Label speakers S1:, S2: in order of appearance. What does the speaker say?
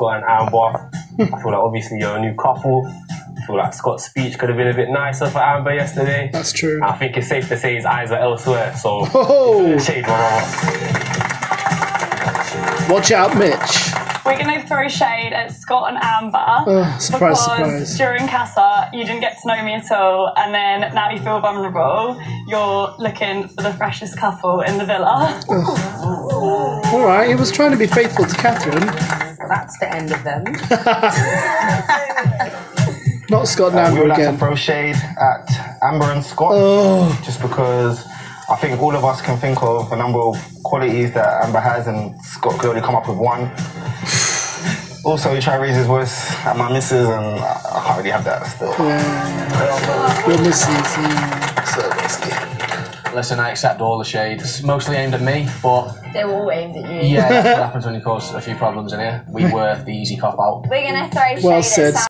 S1: Scott and Amber. I feel like obviously you're a new couple. I feel like Scott's speech could have been a bit nicer for Amber yesterday.
S2: That's true.
S1: I think it's safe to say his eyes are elsewhere. So
S2: Oh,
S1: shade,
S2: watch out, Mitch.
S3: We're going to throw shade at Scott and Amber.
S2: Oh, surprise,
S3: because
S2: surprise.
S3: during Casa, you didn't get to know me at all, and then now you feel vulnerable. You're looking for the freshest couple in the villa.
S2: All right, he was trying to be faithful to Catherine,
S4: That's the end of them.
S2: not Scott and
S5: we
S2: Amber
S5: would like to throw shade at Amber and Scott,
S2: Oh,
S5: just because I think all of us can think of a number of qualities that Amber has, and Scott could only come up with one. Also, he tried to raise his voice at my missus, and I I can't really have that still.
S2: your missus. yeah.
S5: So basically,
S6: Listen, I accept all the shade. It's mostly aimed at me, but
S4: They're all aimed at you.
S6: yeah, that's what happens when you cause a few problems in here. We were the easy cop out.
S7: We're gonna throw shade
S2: Well
S7: at
S2: said.
S7: Sam